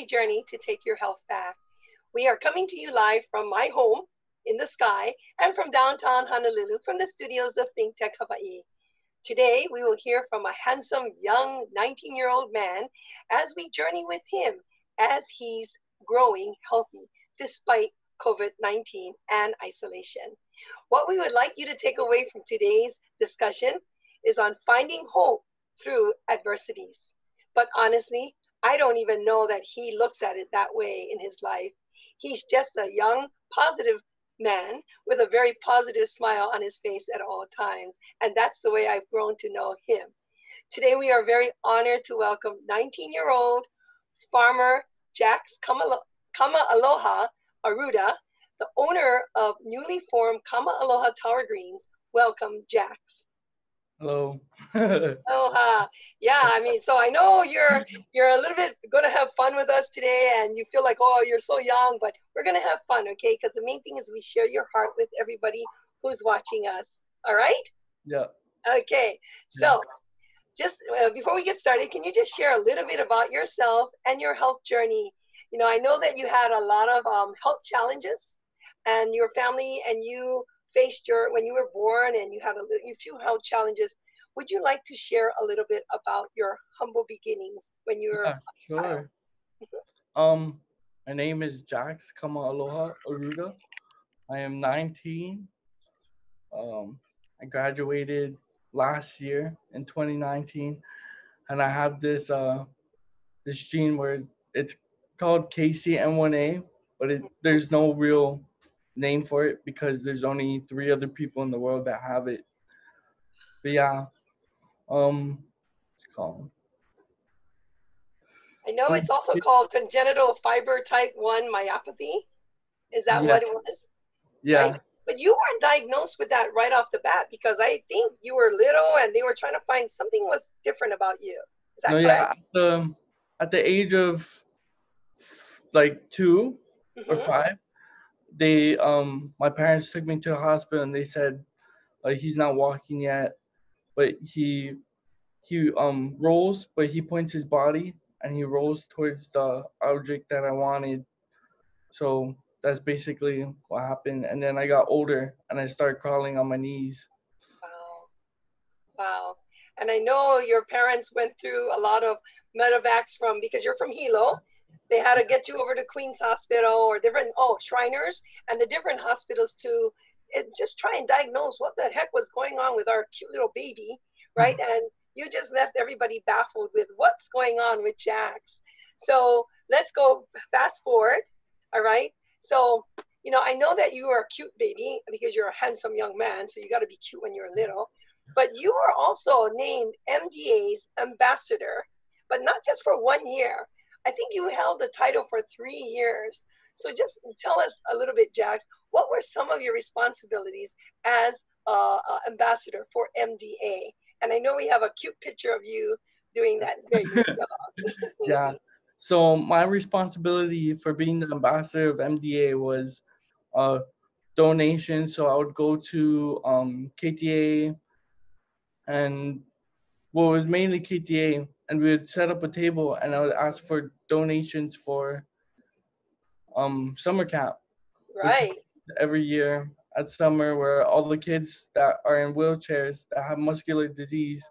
we journey to take your health back. We are coming to you live from my home in the sky and from downtown Honolulu from the studios of Think Tech Hawaii. Today, we will hear from a handsome young 19 year old man as we journey with him as he's growing healthy despite COVID 19 and isolation. What we would like you to take away from today's discussion is on finding hope through adversities. But honestly, I don't even know that he looks at it that way in his life. He's just a young, positive man with a very positive smile on his face at all times. And that's the way I've grown to know him. Today, we are very honored to welcome 19 year old farmer Jax Kama, Kama Aloha Arruda, the owner of newly formed Kama Aloha Tower Greens. Welcome, Jax. Hello. Aloha. Yeah, I mean, so I know you're you're a little bit going to have fun with us today, and you feel like, oh, you're so young, but we're going to have fun, okay? Because the main thing is we share your heart with everybody who's watching us. All right? Yeah. Okay. So, just uh, before we get started, can you just share a little bit about yourself and your health journey? You know, I know that you had a lot of um, health challenges, and your family and you faced your when you were born and you had a, a few health challenges would you like to share a little bit about your humble beginnings when you were yeah, sure. Um my name is jax kama aloha arruda i am 19 um i graduated last year in 2019 and i have this uh this gene where it's called kcn1a but it, there's no real name for it because there's only three other people in the world that have it. But yeah, um, called. I know it's also called congenital fiber type one myopathy. Is that yeah. what it was? Yeah. Right? But you weren't diagnosed with that right off the bat because I think you were little and they were trying to find something was different about you. Is that no, correct? yeah. At the, at the age of like 2 mm-hmm. or five, they um my parents took me to the hospital and they said uh, he's not walking yet but he he um rolls but he points his body and he rolls towards the object that i wanted. So that's basically what happened. And then i got older and i started crawling on my knees. Wow. Wow. And i know your parents went through a lot of medevacs from because you're from hilo they had to get you over to Queens Hospital or different, oh, Shriners and the different hospitals to eh, just try and diagnose what the heck was going on with our cute little baby, right? Mm-hmm. And you just left everybody baffled with what's going on with Jax. So let's go fast forward, all right? So, you know, I know that you are a cute baby because you're a handsome young man, so you got to be cute when you're little. But you were also named MDA's ambassador, but not just for one year. I think you held the title for three years. So just tell us a little bit, Jax, what were some of your responsibilities as uh, uh, ambassador for MDA? And I know we have a cute picture of you doing that yeah. So my responsibility for being the ambassador of MDA was uh, donations. So I would go to um, KTA and well, was mainly KTA and we would set up a table and I would ask for donations for um summer camp. Right. Every year at summer where all the kids that are in wheelchairs that have muscular disease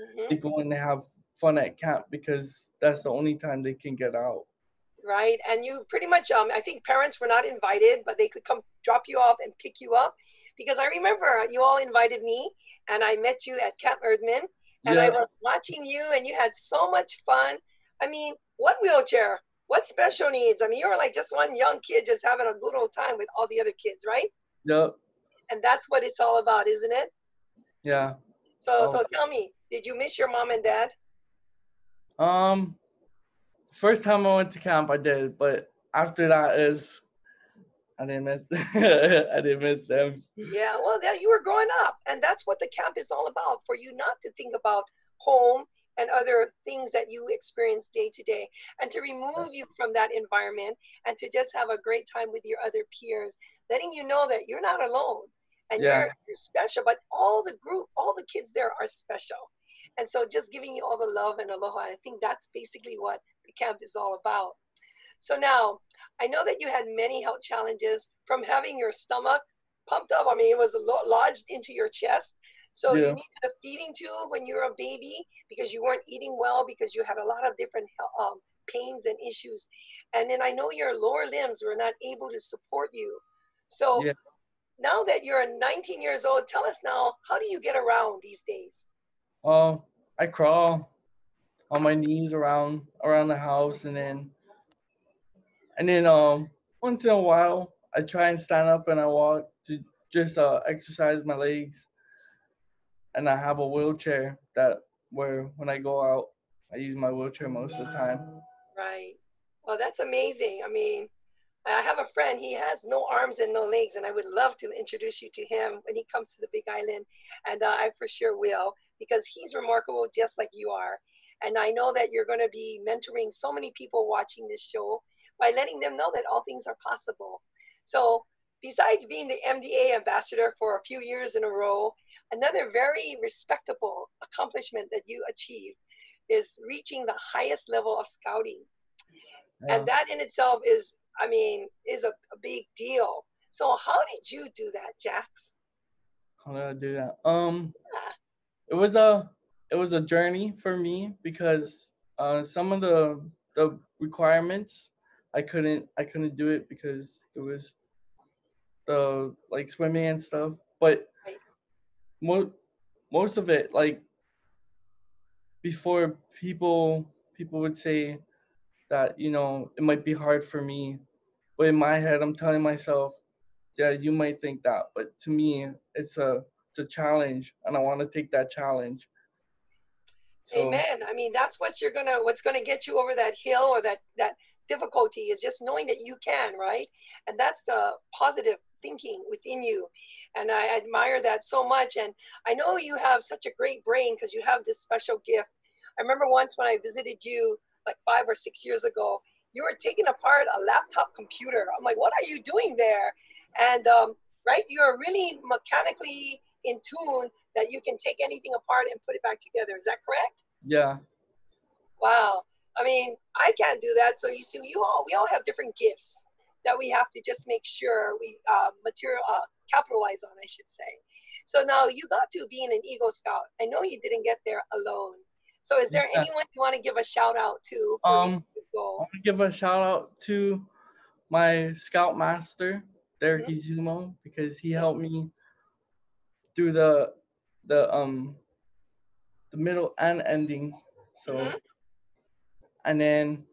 mm-hmm. they go and they have fun at camp because that's the only time they can get out. Right. And you pretty much um I think parents were not invited, but they could come drop you off and pick you up. Because I remember you all invited me and I met you at Camp Erdman and yeah. I was watching you, and you had so much fun. I mean, what wheelchair? What special needs? I mean, you were like just one young kid just having a good old time with all the other kids, right? Yep. And that's what it's all about, isn't it? Yeah. So, oh. so tell me, did you miss your mom and dad? Um, first time I went to camp, I did, but after that is I didn't miss. I didn't miss them. Yeah, well, yeah, you were growing up, and that's what the camp is all about. For you not to think about home and other things that you experience day to day, and to remove you from that environment, and to just have a great time with your other peers, letting you know that you're not alone and yeah. you're, you're special. But all the group, all the kids there are special. And so just giving you all the love and aloha. I think that's basically what the camp is all about. So now, I know that you had many health challenges from having your stomach pumped up. I mean, it was lodged into your chest. So yeah. you needed a feeding tube when you were a baby because you weren't eating well because you had a lot of different um, pains and issues. And then I know your lower limbs were not able to support you. So yeah. now that you're 19 years old, tell us now, how do you get around these days? Um, uh, I crawl on my knees around around the house and then and then um once in a while I try and stand up and I walk to just uh, exercise my legs and I have a wheelchair that where when I go out I use my wheelchair most of the time. Right. Well, that's amazing. I mean, I have a friend, he has no arms and no legs, and I would love to introduce you to him when he comes to the Big Island. And uh, I for sure will, because he's remarkable just like you are. And I know that you're going to be mentoring so many people watching this show by letting them know that all things are possible. So, besides being the MDA ambassador for a few years in a row, another very respectable accomplishment that you achieved is reaching the highest level of scouting. Yeah. And that in itself is, I mean, is a, a, big deal. So how did you do that, Jax? How did I do that? Um, yeah. it was a it was a journey for me because uh, some of the the requirements I couldn't I couldn't do it because there was the like swimming and stuff. But right. most most of it like before people people would say that you know it might be hard for me but in my head i'm telling myself yeah you might think that but to me it's a it's a challenge and i want to take that challenge so, amen i mean that's what's you're gonna what's gonna get you over that hill or that that difficulty is just knowing that you can right and that's the positive thinking within you and I admire that so much. And I know you have such a great brain because you have this special gift. I remember once when I visited you like five or six years ago, you were taking apart a laptop computer. I'm like, what are you doing there? And um, right, you're really mechanically in tune that you can take anything apart and put it back together. Is that correct? Yeah. Wow. I mean, I can't do that. So you see, you all we all have different gifts that we have to just make sure we uh, material uh, capitalize on, I should say. So now you got to being an Eagle Scout. I know you didn't get there alone. So is there yeah. anyone you want to give a shout out to? um, I want to give a shout out to my Scout Master, Derek mm-hmm. Izumo, because he helped me through the the um the middle and ending. So mm-hmm. And then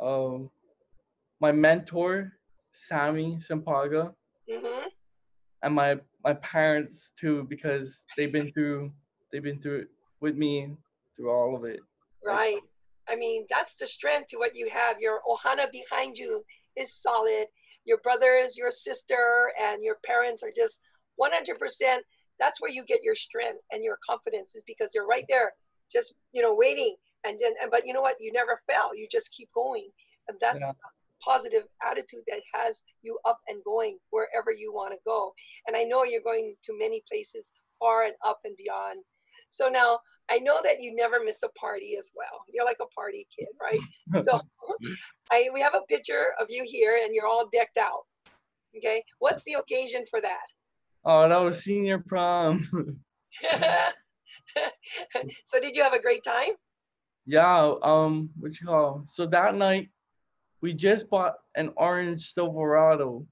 um my mentor Sammy Sampaga, mm-hmm. and my my parents too, because they've been through they've been through it with me through all of it. Right. I mean, that's the strength to what you have. Your ohana behind you is solid. Your brothers, your sister, and your parents are just 100%. That's where you get your strength and your confidence is because they're right there, just you know, waiting. And then, and but you know what? You never fail. You just keep going, and that's yeah positive attitude that has you up and going wherever you want to go. And I know you're going to many places far and up and beyond. So now I know that you never miss a party as well. You're like a party kid, right? So I we have a picture of you here and you're all decked out. Okay. What's the occasion for that? Oh, that was senior prom. so did you have a great time? Yeah, um, what you call? So that night we just bought an orange Silverado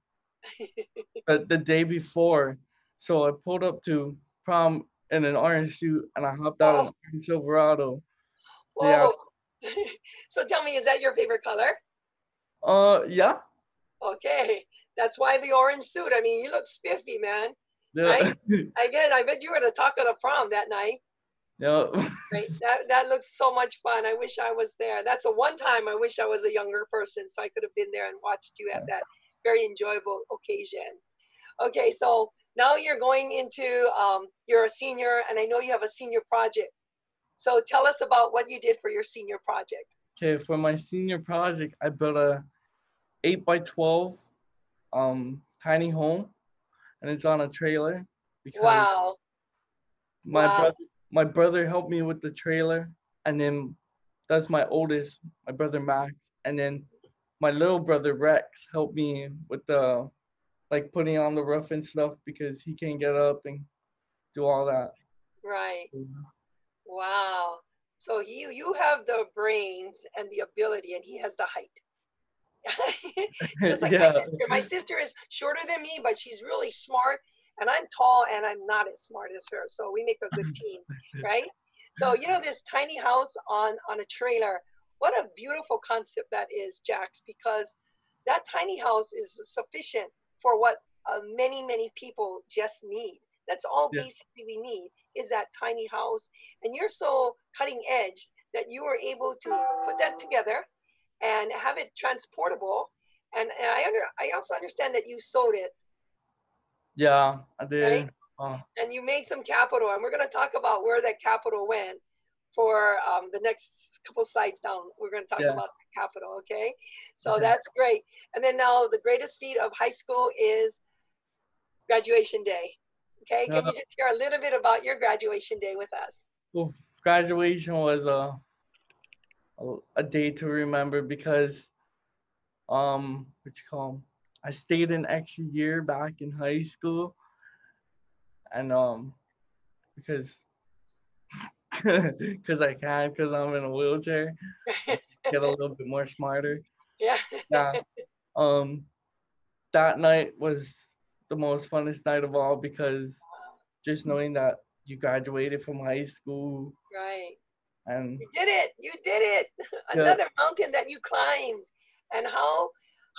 the, the day before. So I pulled up to prom in an orange suit and I hopped out oh. of orange Silverado. So, yeah. so tell me, is that your favorite color? Uh, yeah. Okay, that's why the orange suit. I mean, you look spiffy, man. Yeah. Right? I guess I bet you were the talk of the prom that night. Right. That that looks so much fun. I wish I was there. That's the one time I wish I was a younger person so I could have been there and watched you at that very enjoyable occasion. Okay, so now you're going into um, you're a senior, and I know you have a senior project. So tell us about what you did for your senior project. Okay, for my senior project, I built a eight by twelve um, tiny home, and it's on a trailer. wow. My wow. brother my brother helped me with the trailer, and then that's my oldest, my brother Max, and then my little brother Rex helped me with the like putting on the roof and stuff because he can't get up and do all that. Right. Wow. So you you have the brains and the ability, and he has the height. Just like Yeah. my sister. My sister is shorter than me, but she's really smart, and I'm tall and I'm not as smart as her. So we make a good team, right? So you know this tiny house on on a trailer. What a beautiful concept that is, Jax, because that tiny house is sufficient for what uh, many many people just need. That's all Yeah. basically we need is that tiny house. And you're so cutting edge that you were able to put that together and have it transportable. And, and I under I also understand that you sold it Yeah, I did. Right? Uh, and you made some capital. And we're going to talk about where that capital went for um, the next couple slides down. We're going to talk Yeah. about the capital. Okay. So Okay. that's great. And then now the greatest feat of high school is graduation day. Okay. Can you just share a little bit about your graduation day with us? well, graduation was a, a a day to remember because um what you call 'em, I stayed an extra year back in high school and um because because I can because I'm in a wheelchair get a little bit more smarter yeah. yeah um that night was the most funnest night of all because just knowing that you graduated from high school Right. and You did it. You did it. Yeah. Another mountain that you climbed. And how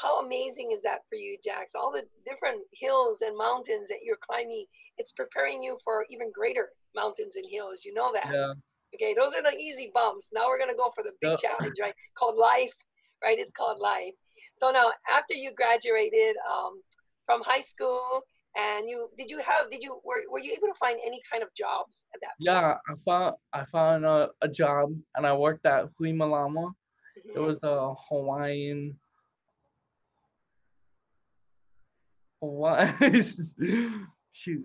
how amazing is that for you, Jax? All the different hills and mountains that you're climbing, it's preparing you for even greater mountains and hills. You know that. yeah Okay, those are the easy bumps. Now we're gonna go for the big Yep. challenge, right? Called life, right? It's called life. So now, after you graduated um, from high school, and you did you have did you were, were you able to find any kind of jobs at that? point? yeah i found i found a, a job and i worked at hui malama it Mhm. was a hawaiian Hawaii. shoot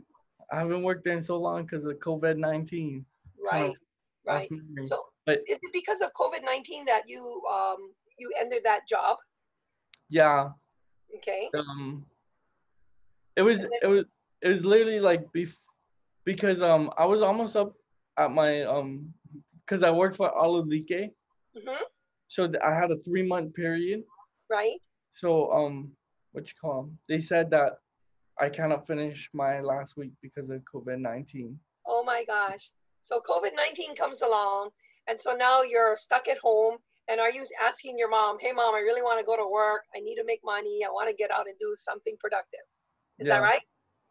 i haven't worked there in so long because of covid-19 right, right. memory. So but is it because of COVID nineteen that you um you ended that job? yeah Okay. um it was then- it was it was literally like bef- because um i was almost up at my um because i worked for Alu Like, hmm so i had a three month period Right. so um what you call 'em, they said that i cannot finish my last week because of covid-19 Oh my gosh. So COVID nineteen comes along, and so now you're stuck at home. And are you asking your mom, "Hey, mom, I really want to go to work. I need to make money. I want to get out and do something productive." Is that right?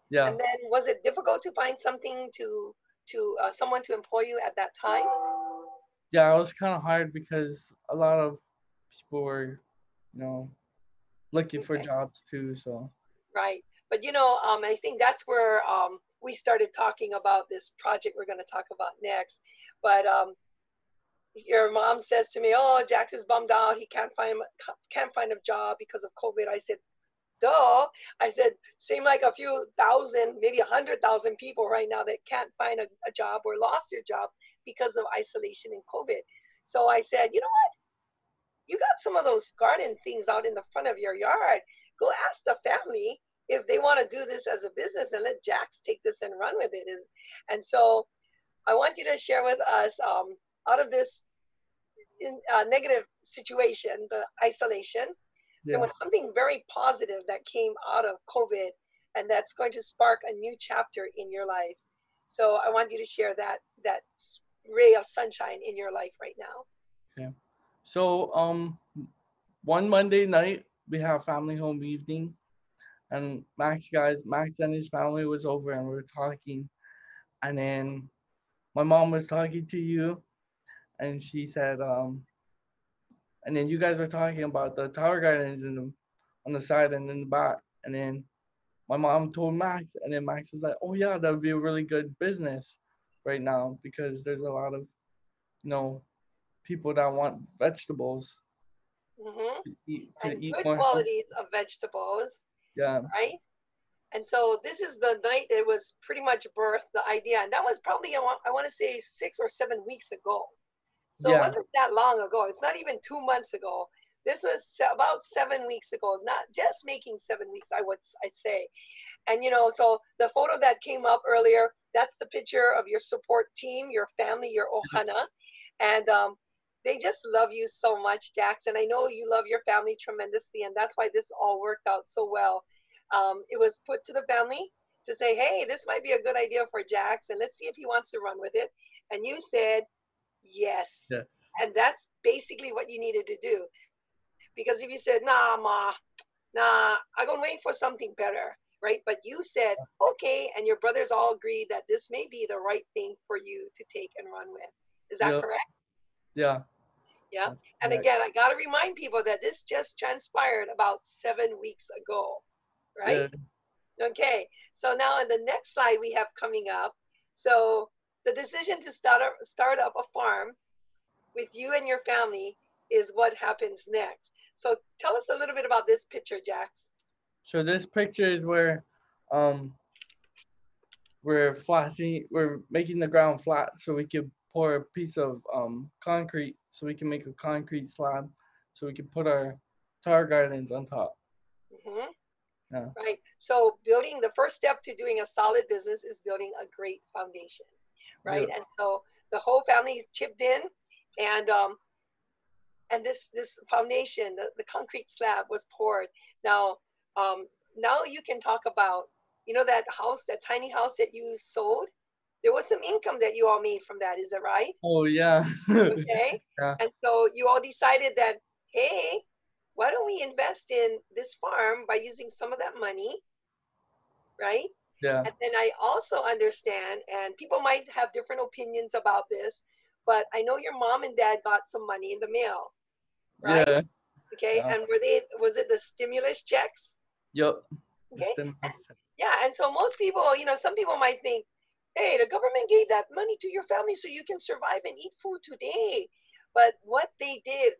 yeah And then was it difficult to find something to to uh, someone to employ you at that time? yeah it was kind of hard because a lot of people were you know looking for jobs too so Right. But you know, um, I think that's where um, we started talking about this project we're going to talk about next. But um, your mom says to me, "Oh, Jax is bummed out. He can't find can't find a job because of COVID." I said, "Duh." I said, "Seem like a few thousand, maybe a hundred thousand people right now that can't find a, a job or lost their job because of isolation and COVID." So I said, "You know what? You got some of those garden things out in the front of your yard. Go ask the family." if they want to do this as a business and let Jax take this and run with it. and so I want you to share with us um, out of this in, uh, negative situation, the isolation, yeah there was something very positive that came out of COVID, and that's going to spark a new chapter in your life. So I want you to share that that ray of sunshine in your life right now. So um one Monday night we have family home evening. And Max guys Max and his family was over and we were talking. And then my mom was talking to you. And she said um and then you guys were talking about the tower gardens in the on the side and in the back. And then my mom told Max and then Max was like oh yeah that would be a really good business right now because there's a lot of you know people that want vegetables hmm to eat, to And eat good more. qualities of vegetables, Yeah, right? And so this is the night it was pretty much birthed, the idea. And that was probably, I want, I want to say six or seven weeks ago. So it wasn't that long ago. It's not even two months ago. This was about seven weeks ago, not just making seven weeks, I would I'd say. And you know, so the photo that came up earlier, that's the picture of your support team, your family, your ohana. And um, they just love you so much, Jackson. I know you love your family tremendously, and that's why this all worked out so well. Um, it was put to the family to say, hey, this might be a good idea for Jackson. Let's see if he wants to run with it. And you said, yes. Yeah. And that's basically what you needed to do. Because if you said, nah, ma, nah, I'm going to wait for something better, right? But you said, okay, and your brothers all agreed that this may be the right thing for you to take and run with. Is that Yeah. correct? Yeah. Yeah. that's And again, I got to remind people that this just transpired about seven weeks ago, right? Yeah. Okay. So now in the next slide we have coming up. So the decision to start up, start up a farm with you and your family is what happens next. So tell us a little bit about this picture, Jax. So this picture is where um we're flattening we're making the ground flat so we can pour a piece of um concrete so we can make a concrete slab so we can put our tower gardens on top. Mhm. Yeah. Right. So building the first step to doing a solid business is building a great foundation, right? Yeah. And so the whole family chipped in, and um, and this this foundation, the, the concrete slab was poured. Now um, now you can talk about you know that house, that tiny house that you sold. There was some income that you all made from that. Is that right? Oh yeah. okay Yeah. and so you all decided that hey why don't we invest in this farm by using some of that money right yeah. and then i also understand and people might have different opinions about this but i know your mom and dad got some money in the mail right Yeah. okay Yeah. and were they was it the stimulus checks Yup. okay Stem- yeah, and so most people, you know, some people might think, hey, the government gave that money to your family so you can survive and eat food today. But what they did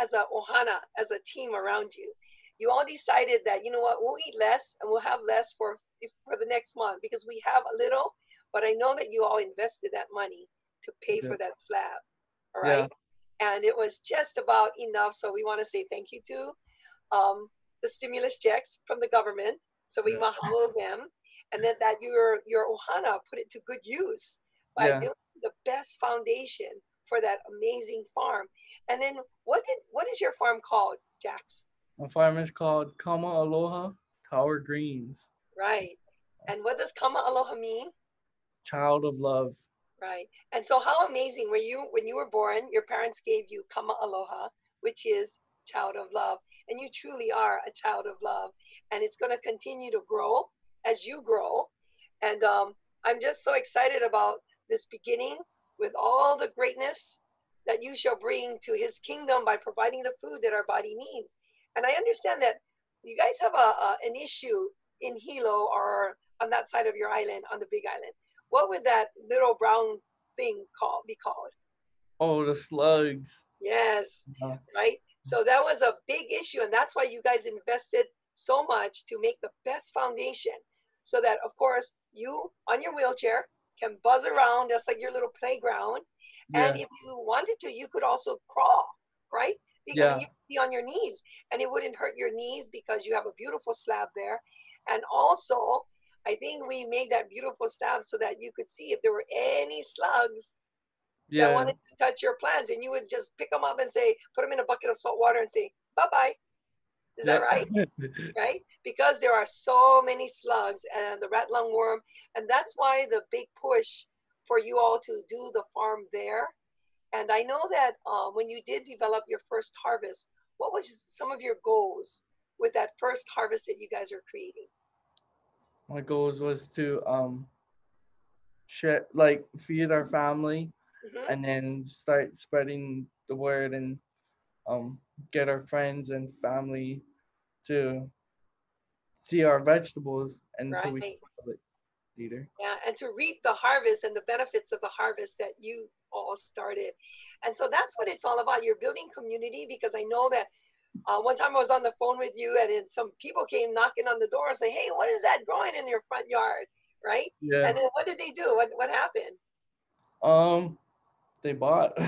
as a ohana, as a team around you, you all decided that, you know what, we'll eat less and we'll have less for for the next month because we have a little, but I know that you all invested that money to pay Yeah. for that slab. All right. Yeah. And it was just about enough. So we want to say thank you to um, the stimulus checks from the government. So we Yeah. mahalo them, and then that your your ohana put it to good use by Yeah. building the best foundation for that amazing farm. And then what did what is your farm called, Jax? My farm is called Kama Aloha Tower Greens. Right. And what does kama aloha mean? Child of love. Right. And so how amazing were you when you were born, your parents gave you kama aloha, which is child of love. And you truly are a child of love. And it's going to continue to grow as you grow. And um, I'm just so excited about this beginning with all the greatness that you shall bring to his kingdom by providing the food that our body needs. And I understand that you guys have a, a an issue in Hilo or on that side of your island, on the big island. What would that little brown thing called be called? Oh, the slugs. Yes, Uh, right. So that was a big issue, and that's why you guys invested so much to make the best foundation, so that of course you on your wheelchair can buzz around just like your little playground, and yeah. if you wanted to, you could also crawl, right? Because Yeah. you could be on your knees, and it wouldn't hurt your knees because you have a beautiful slab there, and also. I think we made that beautiful slab so that you could see if there were any slugs that Yeah. wanted to touch your plants and you would just pick them up and say put them in a bucket of salt water and say bye-bye is that right right because there are so many slugs and the rat lung worm. and that's why the big push for you all to do the farm there and i know that um, when you did develop your first harvest what was some of your goals with that first harvest that you guys are creating My goals was to um share like feed our family Mhm. and then start spreading the word and um get our friends and family to see our vegetables and so we can Right. sell it later. Yeah, and to reap the harvest and the benefits of the harvest that you all started. And so that's what it's all about. You're building community because I know that Uh, one time I was on the phone with you, and then some people came knocking on the door and say, "Hey, what is that growing in your front yard?" Right? Yeah. And then what did they do? What what happened? Um, they bought.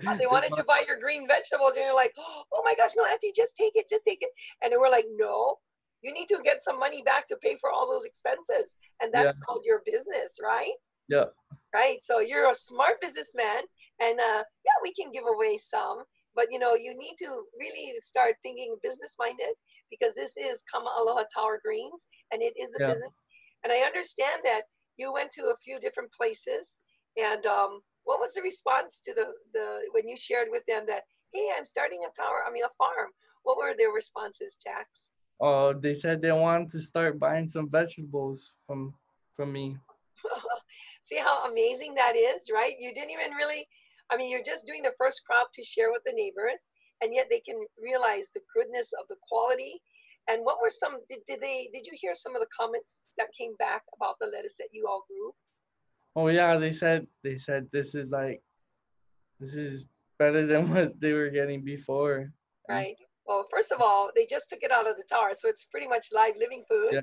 Uh, they wanted to buy your green vegetables, and you're like, "Oh my gosh, no, Auntie, just take it, just take it." And they were like, "No, you need to get some money back to pay for all those expenses, and that's Yeah. called your business, right?" Yeah. right? So you're a smart businessman, and uh, yeah, we can give away some, but you know, you need to really start thinking business minded because this is Kama Aloha Tower Greens, and it is a Yeah. business. And I understand that you went to a few different places, and um, what was the response to the the when you shared with them that hey, I'm starting a tower, I mean a farm? What were their responses, Jax? Oh, they said they wanted to start buying some vegetables from from me. See how amazing that is, right? You didn't even really, I mean, you're just doing the first crop to share with the neighbors, and yet they can realize the goodness of the quality. And what were some, did, did they, did you hear some of the comments that came back about the lettuce that you all grew? Oh yeah, they said they said this is like this is better than what they were getting before. Right. Well, first of all, they just took it out of the tower, so it's pretty much live living food. Yeah.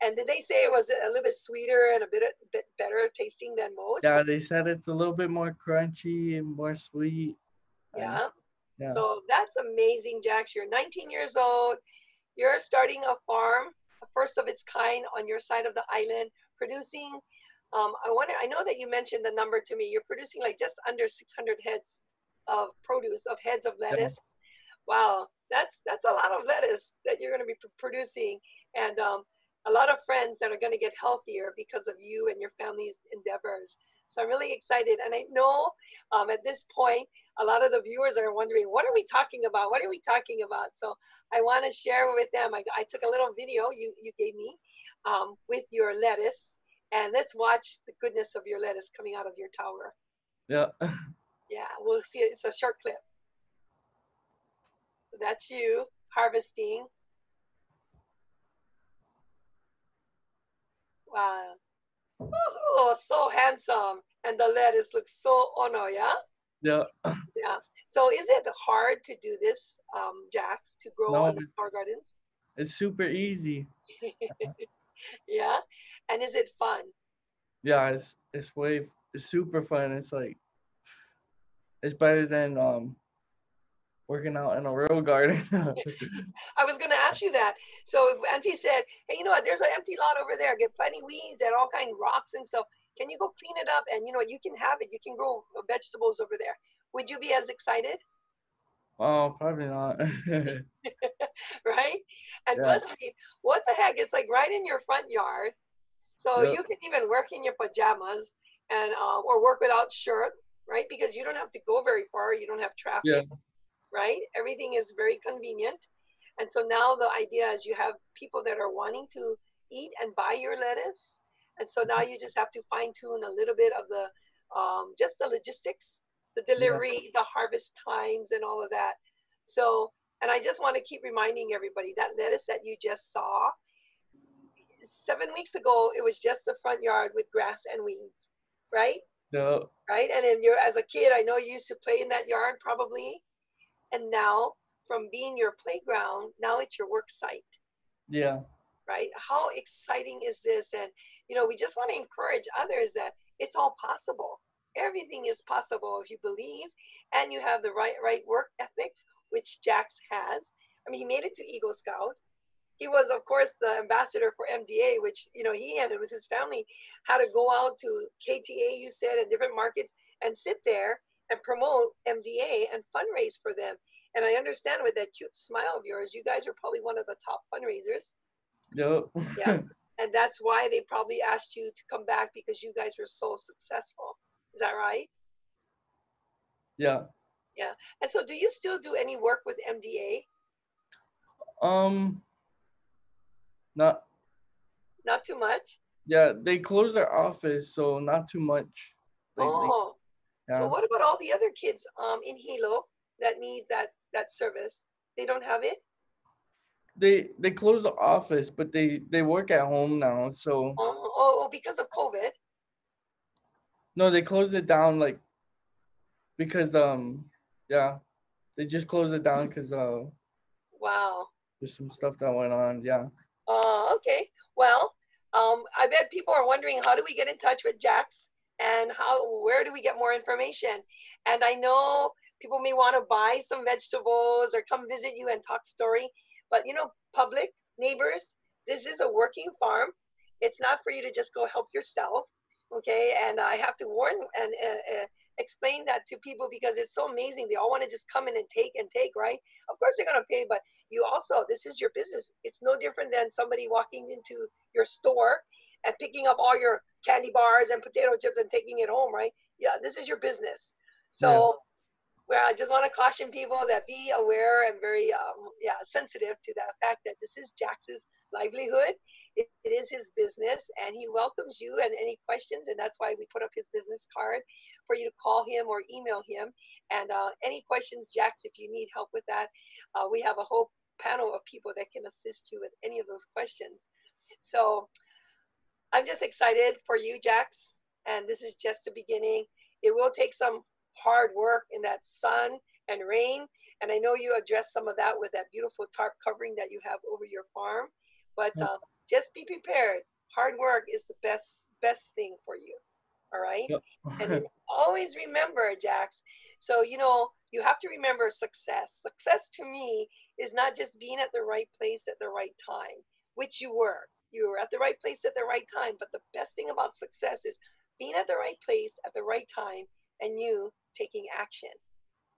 And did they say it was a little bit sweeter and a bit, bit better tasting than most? Yeah, they said it's a little bit more crunchy and more sweet. Yeah. yeah. So that's amazing, Jax. You're 19 years old. You're starting a farm, a first of its kind on your side of the island, producing. Um, I wonder. I know that you mentioned the number to me. You're producing like just under 600 heads of produce, of heads of lettuce. Wow, that's that's a lot of lettuce that you're going to be producing, and um, a lot of friends that are going to get healthier because of you and your family's endeavors. So I'm really excited, and I know um, at this point a lot of the viewers are wondering, what are we talking about? What are we talking about? So I want to share with them. I, I took a little video you, you gave me um, with your lettuce, and let's watch the goodness of your lettuce coming out of your tower. Yeah. Yeah, we'll see. It's a short clip. That's you harvesting. Wow. Oh, so handsome. And the lettuce looks so ono, yeah? Yeah. Yeah. So is it hard to do this, um, Jax, to grow No, tower gardens? It's super easy. yeah. And is it fun? Yeah, it's it's way it's super fun. It's like it's better than um working out in a real garden. I was going to ask you that. So if Auntie said, hey, you know what, there's an empty lot over there, get plenty weeds and all kind of rocks and stuff. Can you go clean it up? And you know what, you can have it. You can grow vegetables over there. Would you be as excited? oh, probably not. right? And Yeah. plus, I mean, what the heck? It's like right in your front yard. So Yep. you can even work in your pajamas and uh, or work without shirt, right? Because you don't have to go very far. You don't have traffic, Yeah. right? Everything is very convenient. And so now the idea is you have people that are wanting to eat and buy your lettuce. And so now you just have to fine tune a little bit of the um, just the logistics, the delivery, the harvest times, and all of that. So, and I just want to keep reminding everybody that lettuce that you just saw, seven weeks ago, it was just the front yard with grass and weeds, right? No. Right. And then you're, as a kid, I know you used to play in that yard probably. And now, from being your playground, now it's your work site Yeah. right? How exciting is this? And you know, we just want to encourage others that it's all possible. Everything is possible if you believe and you have the right right work ethics, which Jax has. I mean, he made it to Eagle Scout. He was, of course, the ambassador for MDA, which you know he and with his family had to go out to KTA, you said, and different markets and sit there and promote MDA and fundraise for them. And I understand with that cute smile of yours, you guys are probably one of the top fundraisers Yep. Yeah. and that's why they probably asked you to come back because you guys were so successful is that right yeah. Yeah. And so do you still do any work with mda Um not not too much yeah, they closed their office, so not too much. lately. oh yeah. so what about all the other kids um in hilo that need that that service they don't have it they they closed the office, but they they work at home now. So oh, oh because of covid no, they closed it down like because um yeah, they just closed it down because uh Wow. There's some stuff that went on. Yeah. Uh, okay. Well, um, I bet people are wondering how do we get in touch with Jax and how where do we get more information? And I know people may want to buy some vegetables or come visit you and talk story, but you know, public neighbors, this is a working farm. It's not for you to just go help yourself. Okay. And I have to warn and uh, uh, explain that to people because it's so amazing. They all want to just come in and take and take, right? Of course they're going to pay, but you also, this is your business. It's no different than somebody walking into your store and picking up all your candy bars and potato chips and taking it home, right? Yeah, this is your business. So, yeah. well, I just want to caution people that be aware and very, um, yeah, sensitive to that fact that this is Jax's livelihood it, it is his business and he welcomes you and any questions. And that's why we put up his business card for you to call him or email him. And uh, any questions, Jax, if you need help with that, uh, we have a whole panel of people that can assist you with any of those questions. So I'm just excited for you, Jax. And this is just the beginning. It will take some hard work in that sun and rain. And I know you addressed some of that with that beautiful tarp covering that you have over your farm. But um, just be prepared. Hard work is the best best thing for you. All right. Yep. and always remember, Jax. So you know you have to remember success. Success to me is not just being at the right place at the right time, which you were. You were at the right place at the right time. But the best thing about success is being at the right place at the right time and you taking action.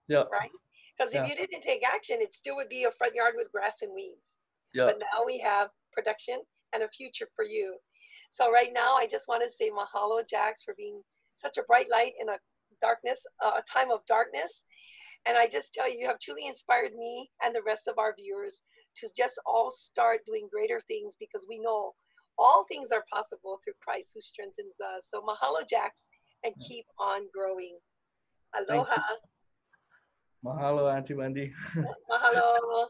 Yeah. Right? Because if yeah. you didn't take action, it still would be a front yard with grass and weeds. Yeah. But now we have production and a future for you. So right now, I just want to say mahalo, Jax, for being such a bright light in a darkness, uh, a time of darkness. And I just tell you, you have truly inspired me and the rest of our viewers to just all start doing greater things because we know all things are possible through Christ who strengthens us. So mahalo, Jax, and keep on growing. Aloha. Mahalo, Auntie Wendy. mahalo.